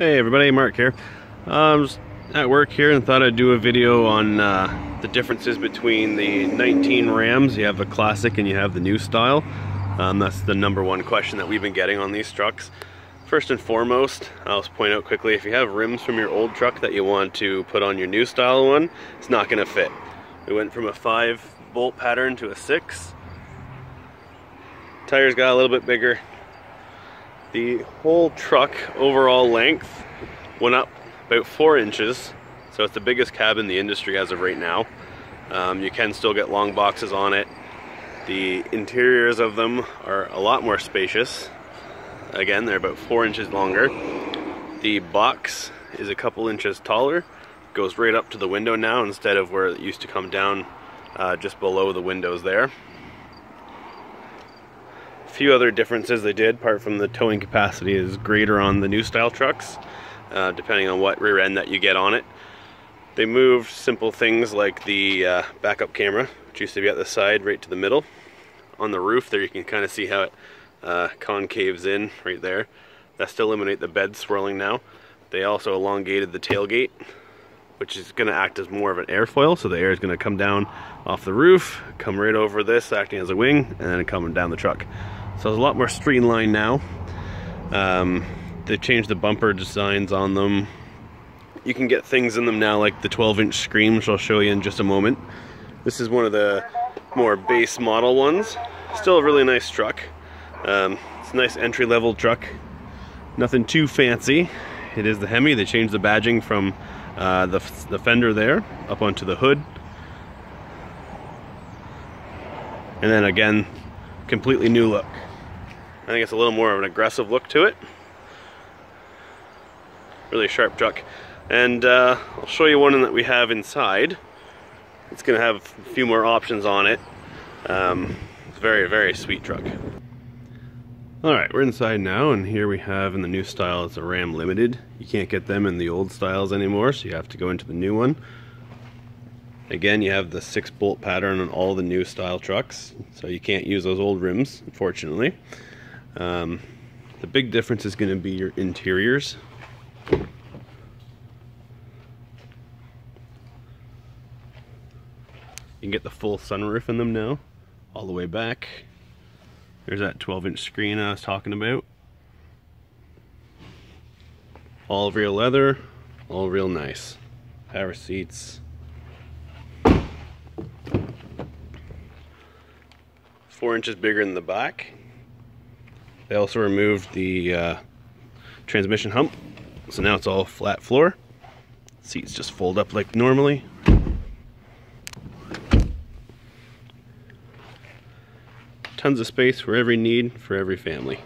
Hey everybody, Mark here. I'm just at work here and thought I'd do a video on uh, the differences between the 19 Rams. You have the classic and you have the new style. Um, that's the number one question that we've been getting on these trucks. First and foremost, I'll just point out quickly, if you have rims from your old truck that you want to put on your new style one, it's not gonna fit. We went from a five bolt pattern to a six. Tires got a little bit bigger, the whole truck overall length went up about four inches, so it's the biggest cab in the industry as of right now. Um, you can still get long boxes on it. The interiors of them are a lot more spacious. Again, they're about four inches longer. The box is a couple inches taller, goes right up to the window now instead of where it used to come down uh, just below the windows there few other differences they did, apart from the towing capacity is greater on the new style trucks, uh, depending on what rear end that you get on it. They moved simple things like the uh, backup camera, which used to be at the side, right to the middle. On the roof there you can kind of see how it uh, concaves in right there. That's to eliminate the bed swirling now. They also elongated the tailgate, which is going to act as more of an airfoil, so the air is going to come down off the roof, come right over this, acting as a wing, and then coming down the truck. So it's a lot more streamlined now. Um, they've changed the bumper designs on them. You can get things in them now like the 12 inch screen, which I'll show you in just a moment. This is one of the more base model ones. Still a really nice truck. Um, it's a nice entry level truck. Nothing too fancy. It is the Hemi. They changed the badging from uh, the, the fender there up onto the hood. And then again, completely new look. I think it's a little more of an aggressive look to it. Really sharp truck. And uh, I'll show you one that we have inside. It's going to have a few more options on it. Um, it's very, very sweet truck. Alright, we're inside now, and here we have in the new style, it's a Ram Limited. You can't get them in the old styles anymore, so you have to go into the new one. Again, you have the six bolt pattern on all the new style trucks, so you can't use those old rims, unfortunately. Um, the big difference is going to be your interiors. You can get the full sunroof in them now, all the way back. There's that 12 inch screen I was talking about. All real leather, all real nice. Power seats. Four inches bigger in the back. They also removed the uh, transmission hump, so now it's all flat floor. Seats just fold up like normally. Tons of space for every need for every family.